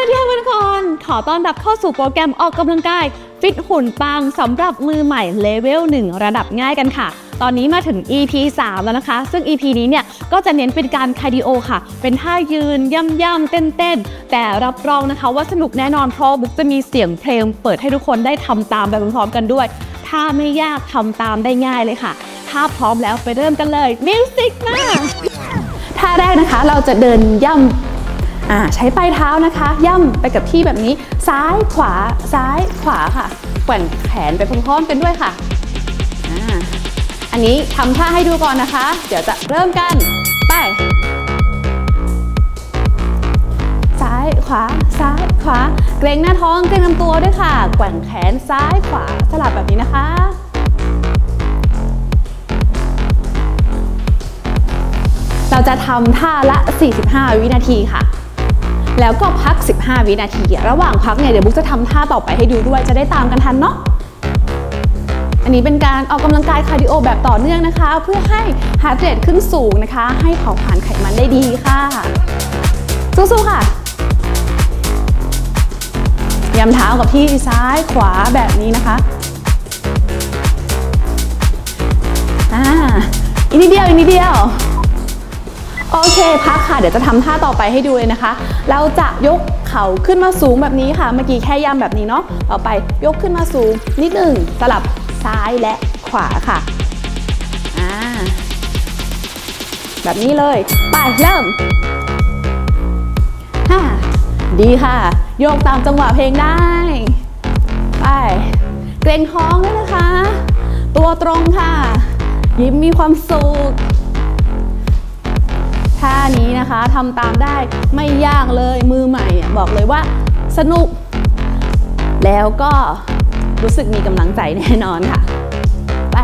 สวัสดีค่ะทุกคน ขอต้อนรับเข้าสู่โปรแกรมออกกำลังกาย ฟิตหุ่นปังสำหรับมือใหม่เลเวล1 ระดับง่ายกันค่ะ ตอนนี้มาถึง EP 3 แล้วนะคะ ซึ่ง EP นี้เนี่ย ก็จะเน้นเป็นการ cardio ค่ะ เป็นท่ายืน ย่ำย่ำเต้นเต้นๆ แต่รับรองนะคะว่าสนุกแน่นอน เพราะบุ๊กจะมีเสียงเพลงเปิดให้ทุกคนได้ทำตามไปพร้อมๆกันด้วย ท่าไม่ยากทำตามได้ง่ายเลยค่ะ ถ้าพร้อมแล้วไปเริ่มกันเลย music มาท่าแรกนะคะเราจะเดินย่ำ ใช้ปลายเท้านะคะ ย่ำไปกับที่แบบนี้ ซ้ายขวาซ้ายขวาค่ะแกว่งแขนไปพร้อมๆกันด้วยค่ะอ่าอันนี้ทำท่าให้ดูก่อนนะคะ เดี๋ยวจะเริ่มกัน ไป ซ้ายขวาซ้ายขวา เกรงหน้าท้องเกรงลำตัวด้วยค่ะ แกว่งแขนซ้ายขวาสลับแบบนี้นะคะเราจะทำท่าละ 45 วินาทีค่ะ แล้วก็พัก 15 วินาที ระหว่างพักเนี่ยเดี๋ยวบุ๊กจะทำท่าต่อไปให้ดูด้วยจะได้ตามกันทันเนาะอันนี้เป็นการออกกำลังกาย cardio แบบต่อเนื่องนะคะ เพื่อให้ heart rate ขึ้นสูงนะคะ ให้เผาผลาญไขมันได้ดีค่ะ สู้ๆค่ะย่ำเท้ากับที่ซ้ายขวาแบบนี้นะคะอ่าอีกนิดเดียวอีกนิดเดียว โอเคพักค่ะ เดี๋ยวจะทำท่าต่อไปให้ดูเลยนะคะ เราจะยกเข่าขึ้นมาสูงแบบนี้ค่ะ เมื่อกี้แค่ย่ำแบบนี้เนาะต่อไปยกขึ้นมาสูงนิดหนึ่งสลับซ้ายและขวาค่ะอ่าแบบนี้เลย ไปเริ่มห้าดีค่ะ โยกตามจังหวะเพลงได้ ไป เกรงท้องด้วยนะคะ ตัวตรงค่ะ ยิ้มมีความสุข ท่านี้นะคะทำตามได้ไม่ยากเลยมือใหม่อะบอกเลยว่าสนุก แล้วก็รู้สึกมีกำลังใจแน่นอนค่ะ ไป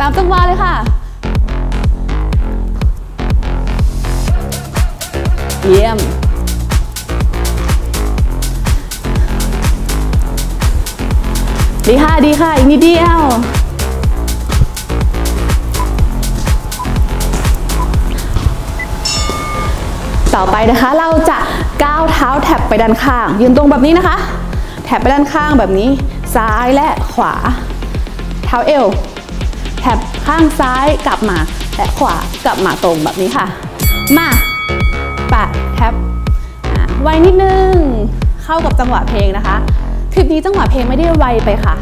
ตามจังหวะเลยค่ะ เยี่ยมดีค่ะดีค่ะ อีกนิดเดียว ต่อไปนะคะ เราจะก้าวเท้าแท็บไปด้านข้าง ยืนตรงแบบนี้นะคะแท็บไปด้านข้างแบบนี้ ซ้ายและขวา เท้าเอวแท็บข้างซ้ายกลับมา และขวากลับมาตรงแบบนี้ค่ะ มาปะแท็บไวนิดนึง เข้ากับจังหวะเพลงนะคะคลิปนี้จังหวะเพลงไม่ได้ไวไปค่ะ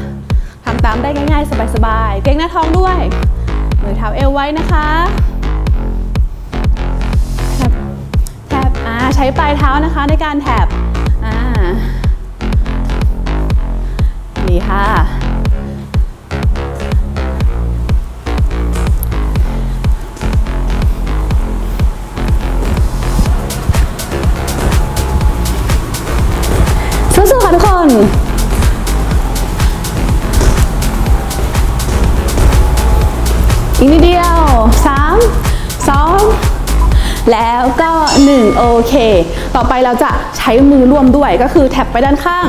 ทำตามได้ง่ายๆ สบายๆ เกรงหน้าท้องด้วยมือเท้าเอวไว้นะคะ ใช้ปลายเท้านะคะในการแท็บอ่าดีค่ะ สู้ๆค่ะทุกคนอีกนิดเดียวสามสองแล้วก็ 1 โอเค ต่อไปเราจะใช้มือร่วมด้วยก็คือแท็บไปด้านข้าง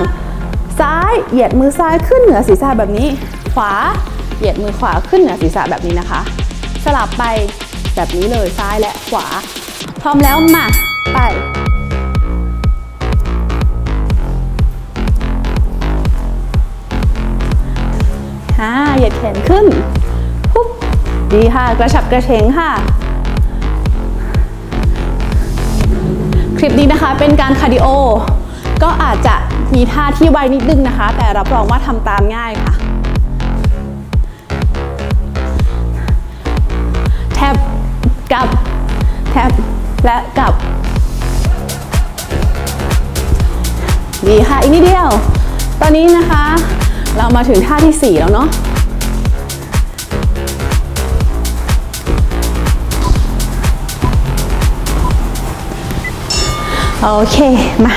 ซ้ายเหยียดมือซ้ายขึ้นเหนือศีรษะแบบนี้ ขวาเหยียดมือขวาขึ้นเหนือศีรษะแบบนี้นะคะ สลับไปแบบนี้เลยซ้ายและขวา พร้อมแล้วมาไปฮ่าเหยียดแขนขึ้นปุ๊บดีค่ะ กระฉับกระเฉงค่ะ คลิปนี้นะคะเป็นการ cardio ก็อาจจะมีท่าที่ไวนิดนึงนะคะ แต่รับรองว่าทำตามง่ายค่ะ แทบกลับ แทบและกลับ ดีค่ะ อีกนิดเดียว ตอนนี้นะคะ เรามาถึงท่าที่ 4 แล้วเนาะ โอเค มา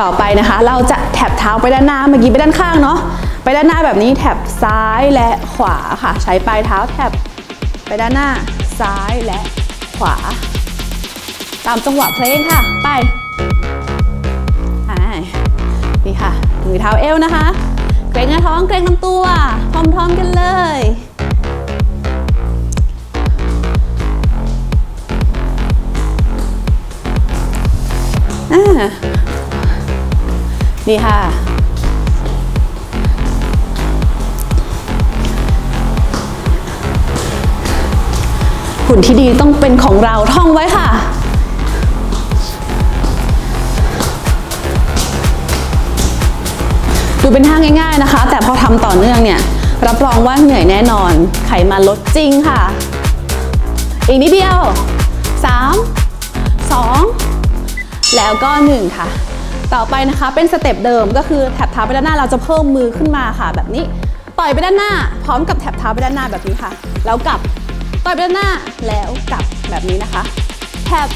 ต่อไปนะคะ เราจะแถบเท้าไปด้านหน้า เมื่อกี้ไปด้านข้างเนาะ ไปด้านหน้าแบบนี้แถบซ้ายและขวาค่ะ ใช้ปลายเท้าแถบไปด้านหน้า ซ้ายและขวา ตามจังหวะเพลงค่ะ ไปนี่ค่ะ มือเท้าเอวนะคะ เกรงหน้าท้อง เกรงลำตัว พร้อมๆกันเลย นี่ค่ะ หุ่นที่ดีต้องเป็นของเราท่องไว้ค่ะดูเป็นท่าง่ายๆนะคะ แต่พอทำต่อเนื่องเนี่ย รับรองว่าเหนื่อยแน่นอน ไขมันลดจริงค่ะ อีกนิดเดียว 3 2 แล้วก็ 1 ค่ะ ต่อไปนะคะเป็นสเต็ปเดิมก็คือแถบเท้าไปด้านหน้าเราจะเพิ่มมือขึ้นมาค่ะ แบบนี้ต่อยไปด้านหน้า พร้อมกับแถบเท้าไปด้านหน้าแบบนี้ค่ะ แล้วกลับต่อยไปด้านหน้าแล้วกลับแบบนี้นะคะแทบ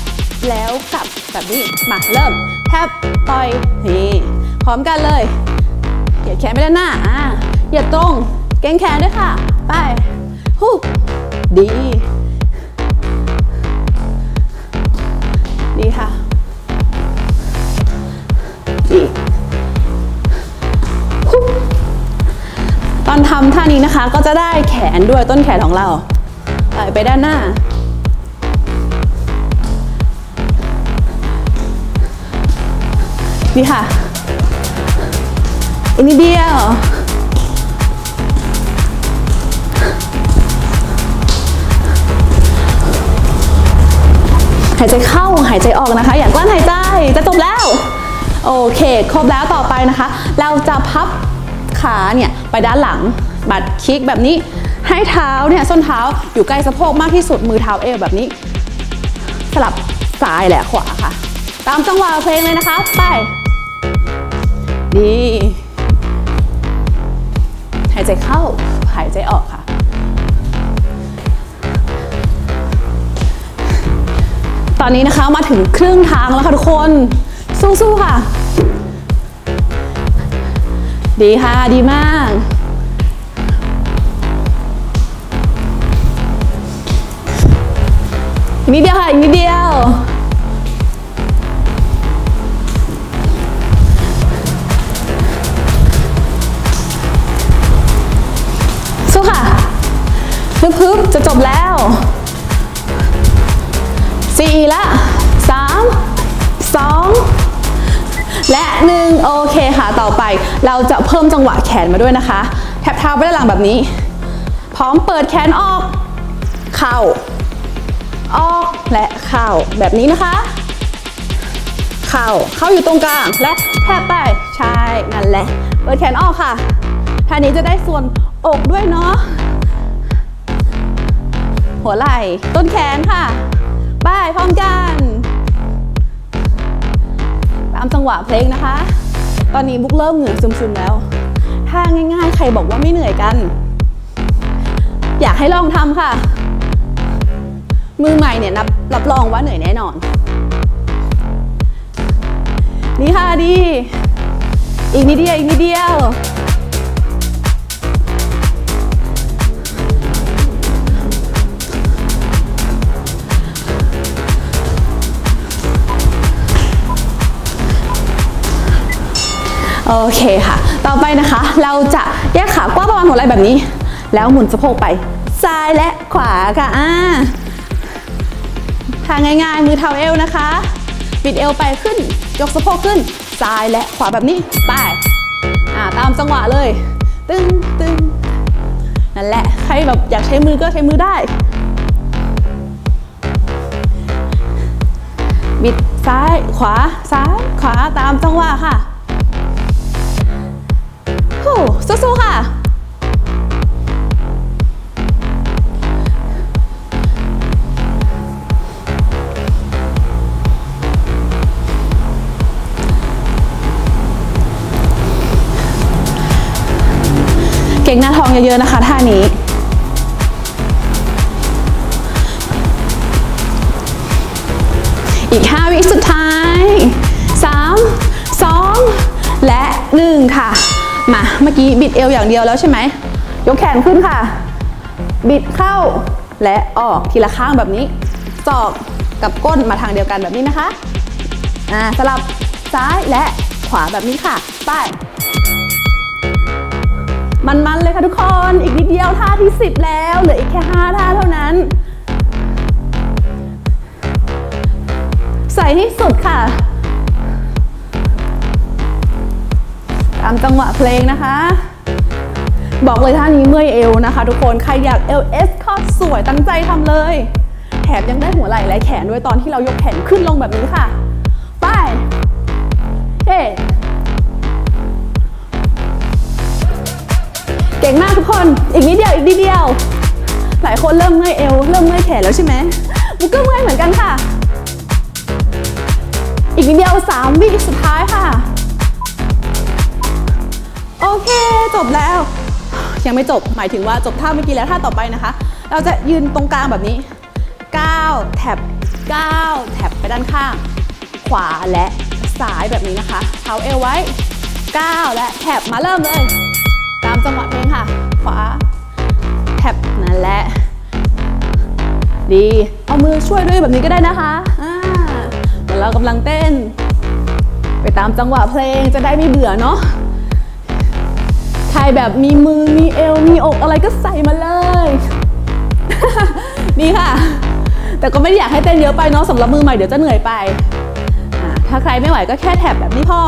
แล้วกลับแบบนี้มาเริ่มแทบต่อยนี่พร้อมกันเลยเหยียดแขนไปด้านหน้าอ่าเหยียดตรง เกรงแขนด้วยค่ะ ไปฮู้ดี นะคะ ก็จะได้แขนด้วยต้นแขนของเราไหลไปด้านหน้า ดีค่ะ อีกนิดเดียวหายใจเข้าหายใจออกนะคะ อย่างกลั้นหายใจจะจบแล้ว โอเค ครบแล้วต่อไปนะคะ เราจะพับขาเนี่ย ไปด้านหลัง บัดคลิกแบบนี้ ให้เท้าเนี่ยส้นเท้าอยู่ใกล้สะโพกมากที่สุดมือเท้าเอวแบบนี้ สลับซ้ายและขวาค่ะ ตามจังหวะเพลงเลยนะคะ ไปดีหายใจเข้าหายใจออกค่ะ ตอนนี้นะคะมาถึงครึ่งทางแล้วค่ะทุกคน สู้ๆค่ะ ดีค่ะ ดีมาก เราจะเพิ่มจังหวะแขนมาด้วยนะคะ แทบเท้าไปด้านหลังแบบนี้ พร้อมเปิดแขนออก เข้า ออกและเข้าแบบนี้นะคะ เข้าเข้าอยู่ตรงกลางและแทบไปใช่นั่นแหละ เปิดแขนออกค่ะท่านี้จะได้ส่วนอกด้วยเนาะหัวไหล่ต้นแขนค่ะไปพร้อมกัน ตามจังหวะเพลงนะคะ ตอนนี้บุ๊กเริ่มเหงื่อซึมๆแล้ว ถ้าง่ายๆ ใครบอกว่าไม่เหนื่อยกัน อยากให้ลองทำค่ะ มือใหม่เนี่ยรับรับรองว่าเหนื่อยแน่นอน นี่ค่ะดี อีกนิดเดียวอีกนิดเดียว โอเคค่ะ ต่อไปนะคะ เราจะแยกขากว้างประมาณหัวไหล่แบบนี้ แล้วหมุนสะโพกไป ซ้ายและขวาค่ะอ่าทางง่ายๆ มือเท้าเอวนะคะ ปิดเอวไปขึ้น ยกสะโพกขึ้น ซ้ายและขวาแบบนี้ ไป อ่า ตามจังหวะเลย ตึงตึงนั่นแหละ ใครแบบอยากใช้มือก็ใช้มือได้ บิดซ้ายขวา ซ้ายขวาตามจังหวะค่ะ สู้ๆค่ะเก่งหน้าท้องเยอะๆนะคะท่านี้ อีก 5 วิสุดท้าย 3 2 และ 1 ค่ะ มาเมื่อกี้บิดเอวอย่างเดียวแล้วใช่ไหมยกแขนขึ้นค่ะ บิดเข้าและออกทีละข้างแบบนี้ศอกกับก้นมาทางเดียวกันแบบนี้นะคะอ่าสลับซ้ายและขวาแบบนี้ค่ะ ไป มันๆเลยค่ะทุกคน อีกนิดเดียวท่าที่ 10 แล้วเหลืออีกแค่ 5 ท่าเท่านั้น ใส่ที่สุดค่ะามจังหวะเพลงนะคะ บอกเลยท่านี้เมื่อยเอวนะคะ ทุกคนใครอยากเอลเอสคอสวยตั้งใจทำเลย แถมยังได้หัวไหล่และแขนด้วยตอนที่เรายกแขนขึ้นลงแบบนี้ค่ะ ไปเฮ้เก่งมากทุกคน อีกนิดเดียวอีกนิดเดียว หลายคนเริ่มเมื่อยเอวเริ่มเมื่อยแขนแล้วใช่ไหมบุกก็เมื่อยเหมือนกันค่ะ อีกนิดเดียว 3 วิสุดท้ายค่ะ เค จบแล้ว ยังไม่จบหมายถึงว่าจบท่าเมื่อกี้แล้วท่าต่อไปนะคะ เราจะยืนตรงกลางแบบนี้9แท็บ9แท็บไปด้านข้าง ขวาและซ้ายแบบนี้นะคะเท้าเอวไว้ 9 และแท็บมาเริ่มเลย ตามจังหวะเพลงค่ะ ขวาแท็บนั่นแหละดี เอามือช่วยด้วยแบบนี้ก็ได้นะคะอ่าเหมือนเรากำลังเต้น ไปตามจังหวะเพลงจะได้ไม่เบื่อเนาะ แบบมีมือมีเอวมีอกอะไรก็ใส่มาเลย นี่ค่ะ แต่ก็ไม่ได้อยากให้เต้นเยอะไปเนาะสำหรับมือใหม่เดี๋ยวจะเหนื่อยไป ถ้าใครไม่ไหวก็แค่แท็บแบบนี้พ่อ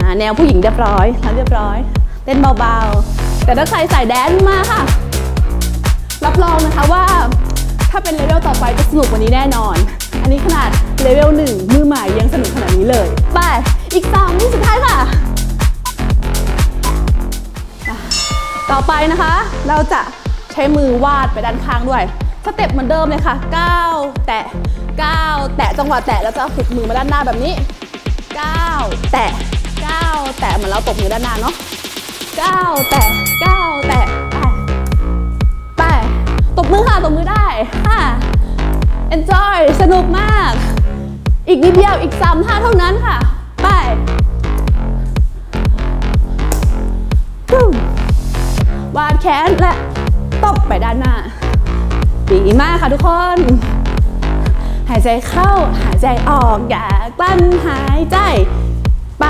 อแนวผู้หญิงเรียบร้อยแล้วเรียบร้อย เต้นเบาๆ แต่ถ้าใครใส่ dance มาค่ะ รับรองนะคะว่า ถ้าเป็นเลเวลต่อไปจะสนุกกว่านี้แน่นอน อันนี้ขนาดเลเวลหนึ่งมือใหม่ยังสนุกขนาดนี้เลย ไป อีกสามวิสุดท้ายค่ะ ต่อไปนะคะ เราจะใช้มือวาดไปด้านข้างด้วย step เหมือนเดิมเลยค่ะ9แตะ9แตะจังหวะแตะแล้วจะหุบมือมาด้านหน้าแบบนี้9แตะ9แตะเหมือนเราตบมือด้านหน้าเนาะ9แตะ9แตะไปไปตบมือค่ะตบมือได้ค่ะ enjoy สนุกมาก อีกนิดเดียวอีกสามท่าเท่านั้นค่ะ ไป วาดแขนและตบไปด้านหน้า ดีมากค่ะทุกคน หายใจเข้าหายใจออกอย่ากลั้นหายใจ ไป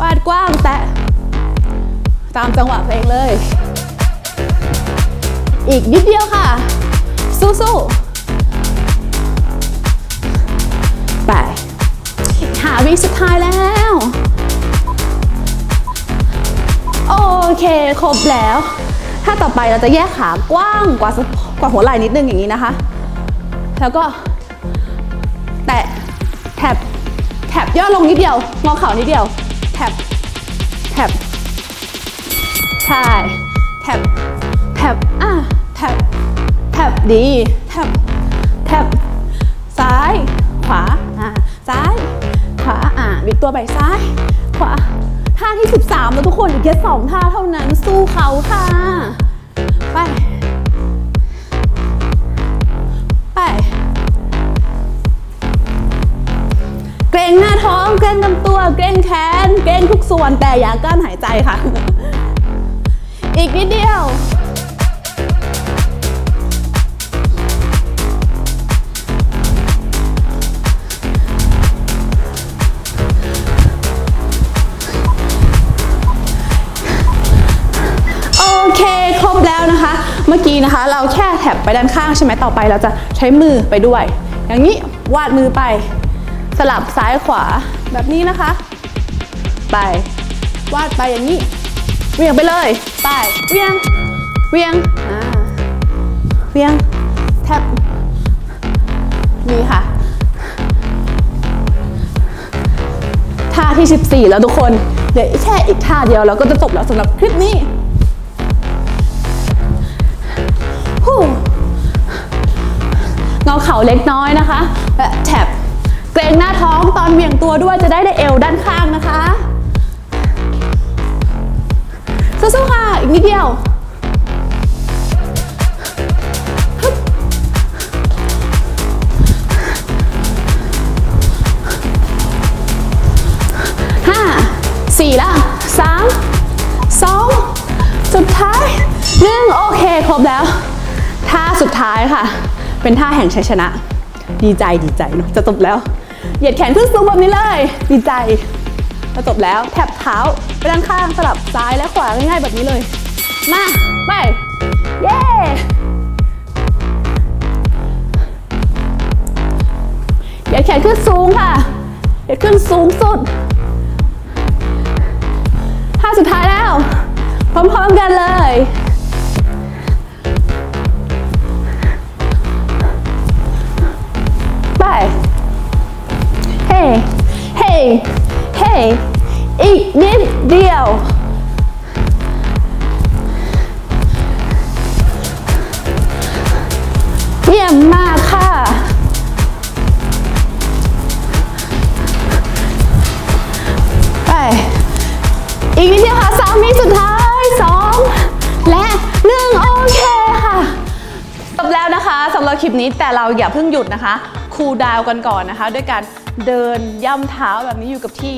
วาดกว้างแต่ตามจังหวะเพลงเลย อีกนิดเดียวค่ะ สู้ๆ ไปหาวิสุดท้ายแล้ว เคครบแล้ว ถ้าต่อไปเราจะแยกขากว้างกว่ากว่าหัวไหล่นิดนึงอย่างนี้นะคะ แล้วก็ แตะแท็บแท็บย่อลงนิดเดียวงอเข่านิดเดียวแท็บแท็บใช่แท็บแท็บอะแท็บแท็บดีแท็บแท็บซ้าย ขวาอะซ้าย ขวาอะบิดตัวไปซ้าย ขวา ท่าที่ 13 แล้วทุกคนอีกแค่สองท่าเท่านั้นสู้เขาค่ะ ไป ไป เกรงหน้าท้องเกรงลำตัว เกรงแขน เกรงทุกส่วนแต่อย่ากลั้นหายใจค่ะ อีกนิดเดียว เมื่อกี้นะคะ เราแค่แท็บไปด้านข้างใช่ไหมต่อไปเราจะใช้มือไปด้วย อย่างนี้วาดมือไป สลับซ้ายขวาแบบนี้นะคะ ไปวาดไปอย่างนี้เวียงไปเลยไปเวียงเวียงอ่าเวียงแทบนี่ค่ะท่าที่ 14 แล้วทุกคนเหลือแค่อีกท่าเดียวเราก็จะจบแล้วสำหรับคลิปนี้ เงาเข่าเล็กน้อยนะคะและแท็บเกรงหน้าท้องตอนเหวี่ยงตัวด้วยจะได้ได้เอวด้านข้างนะคะสู้ๆค่ะ อีกนิดเดียวห้าสี่ละสามสองสุดท้ายหนึ่งโอเค ครบแล้ว สุดท้ายค่ะ เป็นท่าแห่งชัยชนะ ดีใจดีใจเนอะจะจบแล้ว เหยียดแขนขึ้นสูงแบบนี้เลย ดีใจจะจบแล้วแท็บเท้าไปด้านข้างสลับซ้ายและขวาง่ายๆแบบนี้เลย มาไปเย้เหยียดแขนขึ้นสูงค่ะเหยียดขึ้นสูงสุดท่าสุดท้ายแล้ว พร้อมๆกันเลย ไปเฮ้เฮ้เฮ้อีกนิดเดียว เยี่ยมมากค่ะไปอีกนิดเดียวค่ะสามวิสุดท้ายสองและหนึ่งโอเคค่ะ จบแล้วนะคะสำหรับคลิปนี้แต่เราอย่าเพิ่งหยุดนะคะ คูลดาวกันก่อนนะคะ ด้วยการเดินย่ำเท้าแบบนี้อยู่กับที่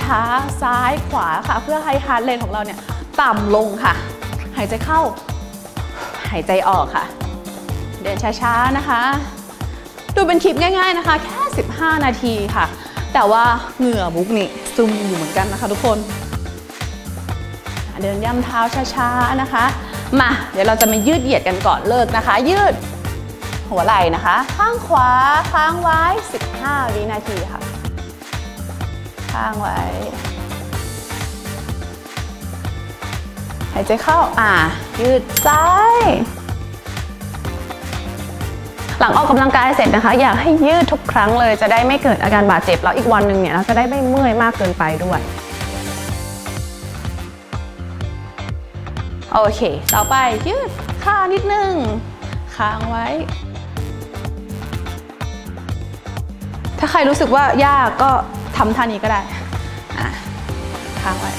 ช้าๆ ซ้ายขวาค่ะ เพื่อให้ฮาร์ดเรทของเราเนี่ยต่ำลงค่ะ หายใจเข้า หายใจออกค่ะ เดินช้าๆนะคะ ดูเป็นคลิปง่ายๆนะคะ แค่ 15 นาทีค่ะ แต่ว่าเหงื่อบุกนี่ซึมอยู่เหมือนกันนะคะทุกคน เดินย่ำเท้าช้าๆนะคะ มา เดี๋ยวเราจะมายืดเหยียดกันก่อนเลิกนะคะ ยืด หัวไหล่นะคะ ข้างขวาค้างไว้ 15 วินาทีค่ะข้างไว้ หายใจเข้า อ่า ยืดซ้าย หลังออกกำลังกายเสร็จนะคะ อยากให้ยืดทุกครั้งเลย จะได้ไม่เกิดอาการบาดเจ็บ แล้วอีกวันหนึ่งเนี่ยเราจะได้ไม่เมื่อยมากเกินไปด้วยโอเค ต่อไปยืดขานิดนึง ค้างไว้ ถ้าใครรู้สึกว่ายากก็ทำท่านี้ก็ได้อะค้างไว้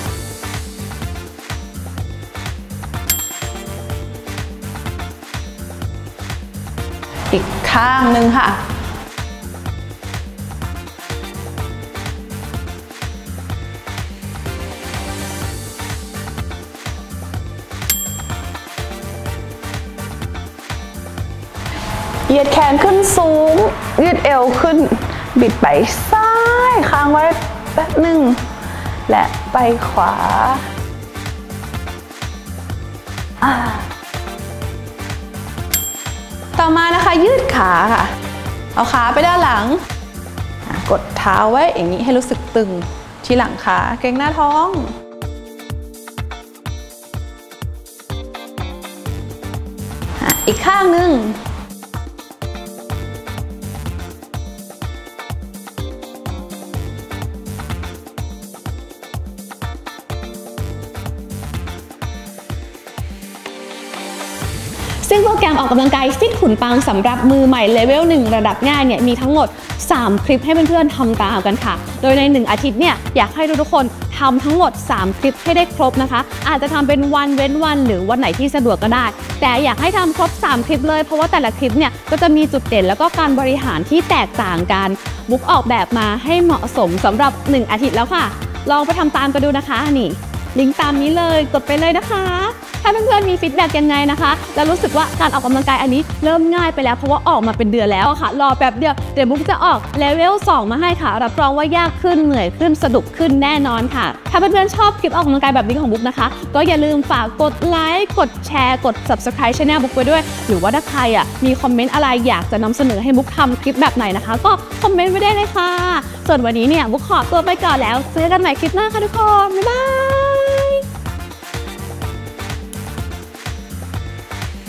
อีกข้างหนึ่งค่ะ เหยียดแขนขึ้นสูง ยืดเอวขึ้น บิดไปซ้ายค้างไว้แป๊บหนึ่ง และไปขวาต่อมานะคะยืดขาค่ะ เอาขาไปด้านหลัง กดเท้าไว้อย่างนี้ให้รู้สึกตึงที่หลังขาเกรงหน้าท้องอีกข้างหนึ่ง ซึ่งโปรออกกำลังกายฟิตหุ่นปังสำหรับมือใหม่เลเวล1ระดับง่ายเนี่ยมีทั้งหมด 3 คลิปให้เพื่อนๆทำตามกันค่ะ โดยใน 1 อาทิตย์เนี่ยอยากให้ทุกๆคนทำทั้งหมด 3 คลิปให้ได้ครบนะคะ อาจจะทำเป็นวันเว้นวันหรือวันไหนที่สะดวกก็ได้ แต่อยากให้ทำครบ 3 คลิปเลยเพราะว่าแต่ละคลิปเนี่ยก็จะมีจุดเด่นแล้วก็การบริหารที่แตกต่างกัน บุ๊กออกแบบมาให้เหมาะสมสำหรับ 1 อาทิตย์แล้วค่ะ ลองไปทำตามกันดูนะคะนี่ ลิงก์ตามนี้เลยกดไปเลยนะคะ ถ้าเพื่อนๆมี feedback ยังไงนะคะ แล้วรู้สึกว่าการออกกำลังกายอันนี้เริ่มง่ายไปแล้วเพราะว่าออกมาเป็นเดือนแล้วค่ะ รอแป๊บเดียวเดี๋ยวบุ๊กจะออกเลเวล2มาให้ค่ะ รับรองว่ายากขึ้นเหนื่อยขึ้นสนุกขึ้นแน่นอนค่ะ ถ้าเพื่อนๆชอบคลิปออกกำลังกายแบบนี้ของบุ๊กนะคะ ก็อย่าลืมฝากกดไลค์กดแชร์กด subscribe channel บุ๊กไปด้วย หรือว่าถ้าใครอะมีคอมเมนต์อะไรอยากจะนำเสนอให้บุ๊กทำคลิปแบบไหนนะคะ ก็คอมเมนต์ไว้ได้เลยค่ะ ส่วนวันนี้เนี่ยบุ๊กขอตัวไปก่อนแล้วเจอกันใหม่คลิปหน้าค่ะทุกคนบ๊ายบาย